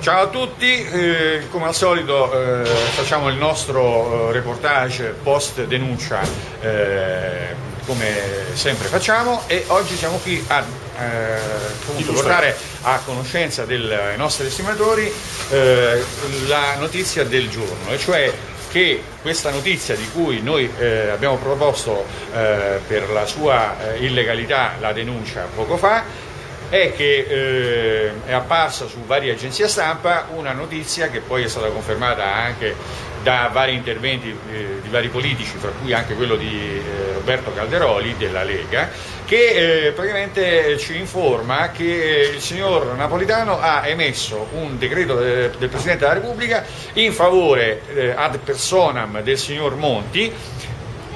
Ciao a tutti, eh, come al solito eh, facciamo il nostro eh, reportage post denuncia eh, come sempre facciamo e oggi siamo qui a eh, portare a conoscenza dei nostri estimatori eh, la notizia del giorno, e cioè che questa notizia di cui noi eh, abbiamo proposto eh, per la sua eh, illegalità la denuncia poco fa è che eh, è apparsa su varie agenzie stampa una notizia che poi è stata confermata anche da vari interventi eh, di vari politici, fra cui anche quello di eh, Roberto Calderoli della Lega, che eh, praticamente ci informa che il signor Napolitano ha emesso un decreto del, del Presidente della Repubblica in favore eh, ad personam del signor Monti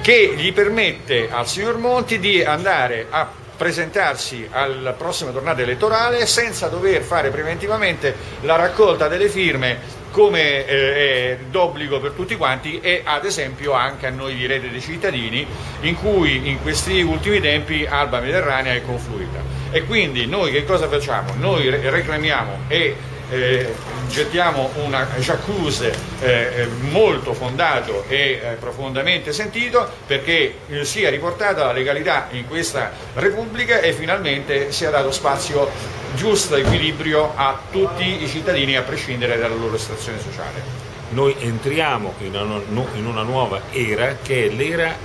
che gli permette al signor Monti di andare a presentarsi alla prossima tornata elettorale senza dover fare preventivamente la raccolta delle firme come eh, è d'obbligo per tutti quanti e ad esempio anche a noi di Rete dei Cittadini in cui in questi ultimi tempi Alba Mediterranea è confluita. E quindi noi che cosa facciamo? Noi reclamiamo e eh, gettiamo una jacuzzi eh, molto fondato e eh, profondamente sentito perché eh, sia riportata la legalità in questa Repubblica e finalmente sia dato spazio giusto equilibrio a tutti i cittadini a prescindere dalla loro situazione sociale. Noi entriamo in una, in una nuova era che è l'era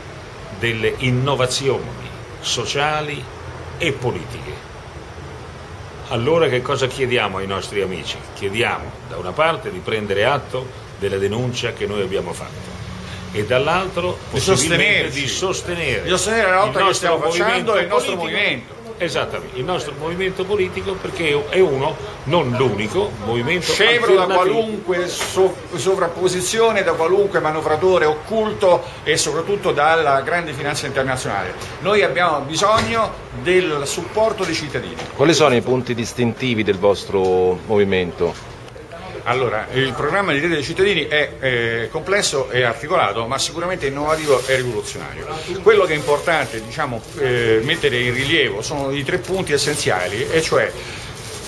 delle innovazioni sociali e politiche allora che cosa chiediamo ai nostri amici? Chiediamo da una parte di prendere atto della denuncia che noi abbiamo fatto e dall'altro di sostenere, di sostenere, che stiamo facendo e il nostro movimento Esattamente, il nostro movimento politico perché è uno, non l'unico, movimento scevro da qualunque so- sovrapposizione, da qualunque manovratore occulto e soprattutto dalla grande finanza internazionale. Noi abbiamo bisogno del supporto dei cittadini. Quali sono i punti distintivi del vostro movimento? Allora, il programma di rete dei cittadini è eh, complesso e articolato, ma sicuramente innovativo e rivoluzionario. Quello che è importante diciamo, eh, mettere in rilievo sono i tre punti essenziali, e cioè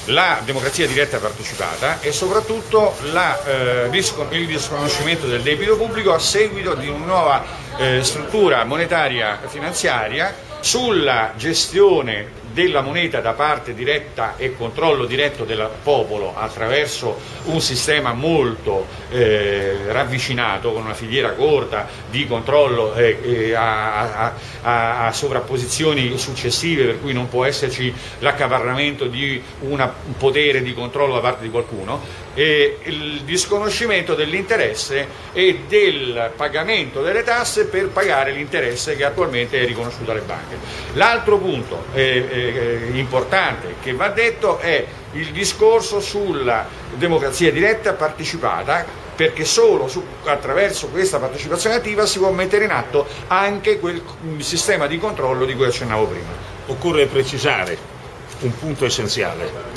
la democrazia diretta partecipata e soprattutto la, eh, il disconoscimento del debito pubblico a seguito di una nuova eh, struttura monetaria finanziaria sulla gestione della moneta da parte diretta e controllo diretto del popolo attraverso un sistema molto eh, ravvicinato con una filiera corta di controllo eh, eh, a, a, a, sovrapposizioni successive per cui non può esserci l'accaparramento di una, un potere di controllo da parte di qualcuno e il disconoscimento dell'interesse e del pagamento delle tasse per pagare l'interesse che attualmente è riconosciuto alle banche. L'altro punto eh, eh, importante che va detto è il discorso sulla democrazia diretta partecipata perché solo su, attraverso questa partecipazione attiva si può mettere in atto anche quel sistema di controllo di cui accennavo prima. Occorre precisare un punto essenziale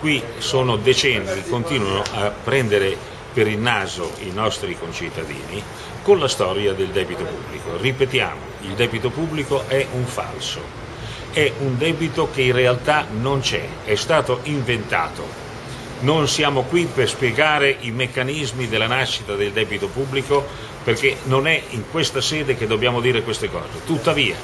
qui sono decenni, continuano a prendere per il naso i nostri concittadini con la storia del debito pubblico. Ripetiamo, il debito pubblico è un falso, è un debito che in realtà non c'è, è stato inventato. Non siamo qui per spiegare i meccanismi della nascita del debito pubblico perché non è in questa sede che dobbiamo dire queste cose. Tuttavia,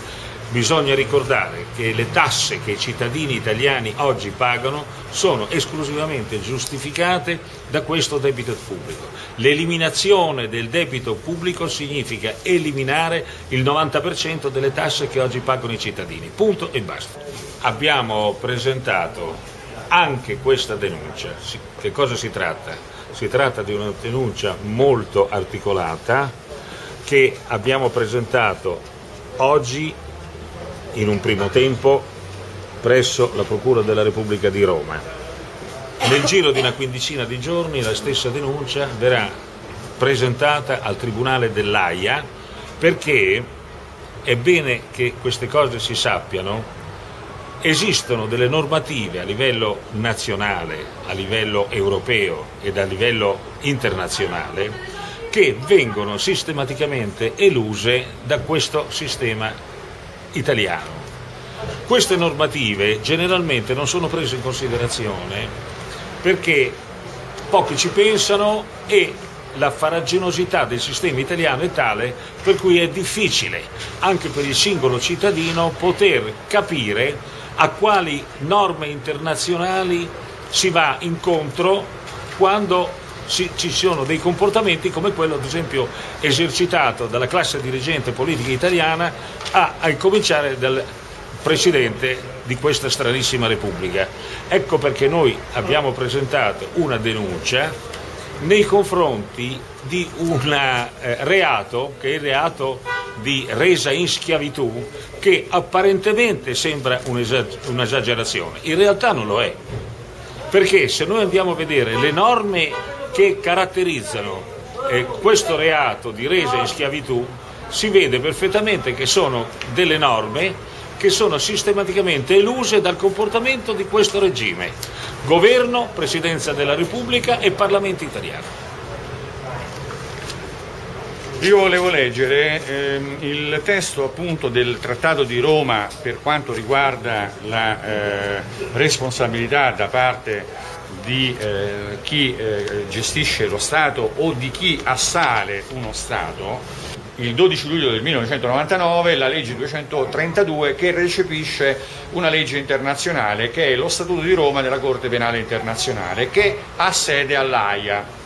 Bisogna ricordare che le tasse che i cittadini italiani oggi pagano sono esclusivamente giustificate da questo debito pubblico. L'eliminazione del debito pubblico significa eliminare il 90% delle tasse che oggi pagano i cittadini. Punto e basta. Abbiamo presentato anche questa denuncia. Che cosa si tratta? Si tratta di una denuncia molto articolata che abbiamo presentato oggi in un primo tempo presso la Procura della Repubblica di Roma. Nel giro di una quindicina di giorni la stessa denuncia verrà presentata al Tribunale dell'AIA perché è bene che queste cose si sappiano, esistono delle normative a livello nazionale, a livello europeo ed a livello internazionale che vengono sistematicamente eluse da questo sistema italiano. Queste normative generalmente non sono prese in considerazione perché pochi ci pensano e la farraginosità del sistema italiano è tale per cui è difficile anche per il singolo cittadino poter capire a quali norme internazionali si va incontro quando ci sono dei comportamenti come quello ad esempio esercitato dalla classe dirigente politica italiana a, a cominciare dal Presidente di questa stranissima Repubblica. Ecco perché noi abbiamo presentato una denuncia nei confronti di un eh, reato che è il reato di resa in schiavitù che apparentemente sembra un'esagerazione, in realtà non lo è. Perché se noi andiamo a vedere le norme che caratterizzano eh, questo reato di resa in schiavitù, si vede perfettamente che sono delle norme che sono sistematicamente eluse dal comportamento di questo regime, governo, Presidenza della Repubblica e Parlamento italiano. Io volevo leggere ehm, il testo appunto del Trattato di Roma per quanto riguarda la eh, responsabilità da parte di eh, chi eh, gestisce lo Stato o di chi assale uno Stato. Il 12 luglio del 1999 la legge 232 che recepisce una legge internazionale che è lo Statuto di Roma della Corte Penale Internazionale che ha sede all'AIA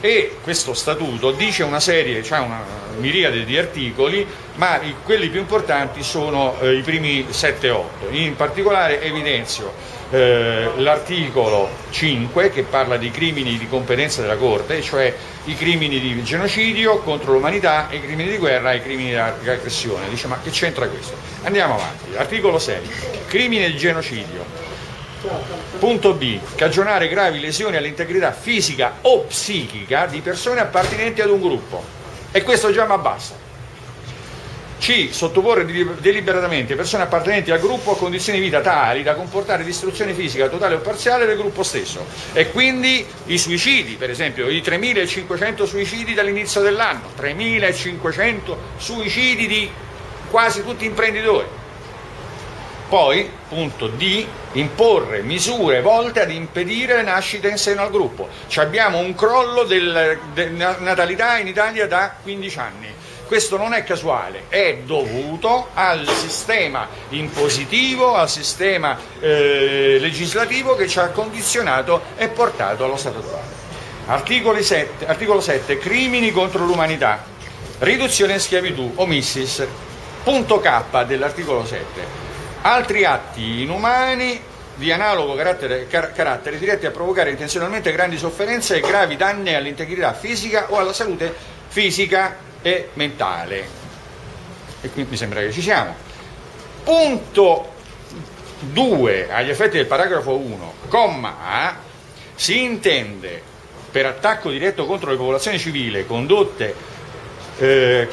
e questo statuto dice una serie, cioè una miriade di articoli, ma i, quelli più importanti sono eh, i primi 7-8. In particolare evidenzio eh, l'articolo 5 che parla di crimini di competenza della Corte, cioè i crimini di genocidio contro l'umanità, i crimini di guerra e i crimini di aggressione. Dice ma che c'entra questo? Andiamo avanti. Articolo 6. Crimine di genocidio. Punto B. Cagionare gravi lesioni all'integrità fisica o psichica di persone appartenenti ad un gruppo. E questo già mi abbassa. C. Sottoporre deliberatamente persone appartenenti al gruppo a condizioni di vita tali da comportare distruzione fisica totale o parziale del gruppo stesso. E quindi i suicidi, per esempio, i 3.500 suicidi dall'inizio dell'anno, 3.500 suicidi di quasi tutti imprenditori. Poi, punto D, imporre misure volte ad impedire le nascite in seno al gruppo. Ci abbiamo un crollo della natalità in Italia da 15 anni questo non è casuale, è dovuto al sistema impositivo, al sistema eh, legislativo che ci ha condizionato e portato allo stato attuale. 7, articolo 7, crimini contro l'umanità, riduzione in schiavitù, omissis, punto K dell'articolo 7. Altri atti inumani di analogo carattere, car- carattere diretti a provocare intenzionalmente grandi sofferenze e gravi danni all'integrità fisica o alla salute fisica e mentale. E qui mi sembra che ci siamo. Punto 2, agli effetti del paragrafo 1, comma A, si intende per attacco diretto contro le popolazioni civili condotte eh,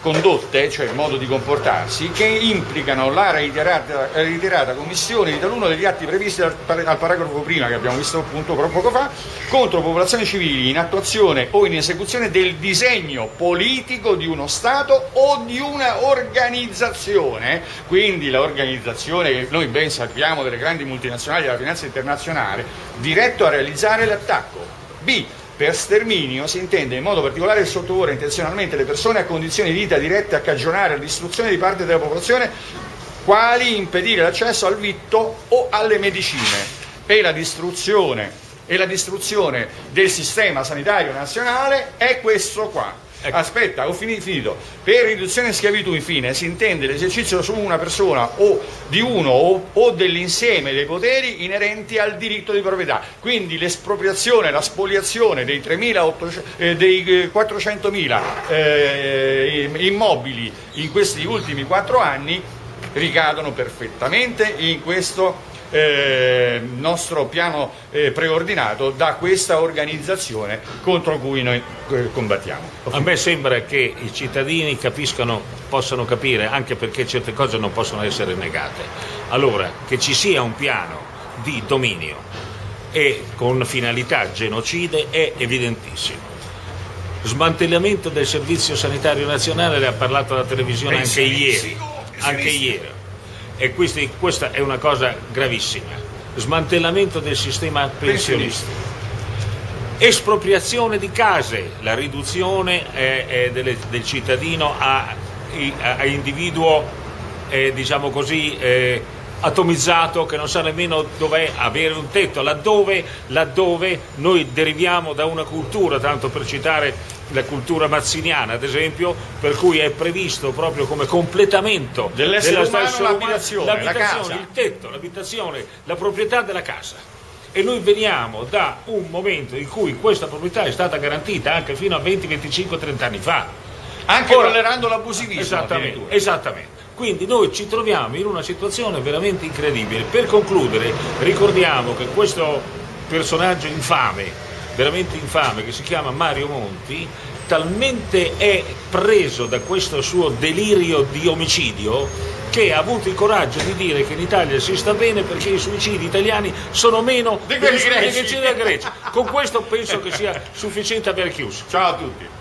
condotte, cioè modo di comportarsi, che implicano la reiterata, reiterata, commissione di taluno degli atti previsti al, al, paragrafo prima che abbiamo visto appunto poco fa, contro popolazioni civili in attuazione o in esecuzione del disegno politico di uno Stato o di una organizzazione, quindi l'organizzazione che noi ben sappiamo delle grandi multinazionali della finanza internazionale, diretto a realizzare l'attacco. B per sterminio si intende in modo particolare sottoporre intenzionalmente le persone a condizioni di vita dirette a cagionare la distruzione di parte della popolazione, quali impedire l'accesso al vitto o alle medicine e la distruzione, e la distruzione del sistema sanitario nazionale è questo qua. Ecco. Aspetta, ho finito. Per riduzione in schiavitù, infine, si intende l'esercizio su una persona o di uno o, o dell'insieme dei poteri inerenti al diritto di proprietà. Quindi l'espropriazione, la spoliazione dei, eh, dei 400.000 eh, eh, immobili in questi ultimi quattro anni ricadono perfettamente in questo eh, nostro piano eh, preordinato da questa organizzazione contro cui noi eh, combattiamo. A me sembra che i cittadini capiscano, possano capire, anche perché certe cose non possono essere negate. Allora, che ci sia un piano di dominio e con finalità genocide è evidentissimo. Smantellamento del servizio sanitario nazionale, ne ha parlato la televisione anche ieri. Anche ieri e questi, questa è una cosa gravissima. Smantellamento del sistema pensionistico. espropriazione di case, la riduzione eh, eh, delle, del cittadino a, a, a individuo, eh, diciamo così, eh, atomizzato che non sa nemmeno dov'è avere un tetto, laddove, laddove, noi deriviamo da una cultura, tanto per citare la cultura mazziniana ad esempio, per cui è previsto proprio come completamento dell'essere umano l'abitazione, l'abitazione il tetto, l'abitazione, la proprietà della casa. E noi veniamo da un momento in cui questa proprietà è stata garantita anche fino a 20, 25, 30 anni fa. Anche Ora, tollerando l'abusivismo. Esattamente, esattamente. Quindi noi ci troviamo in una situazione veramente incredibile. Per concludere, ricordiamo che questo personaggio infame, veramente infame, che si chiama Mario Monti, talmente è preso da questo suo delirio di omicidio che ha avuto il coraggio di dire che in Italia si sta bene perché i suicidi italiani sono meno di quelli greci. Grecia. Con questo penso che sia sufficiente aver chiuso. Ciao a tutti.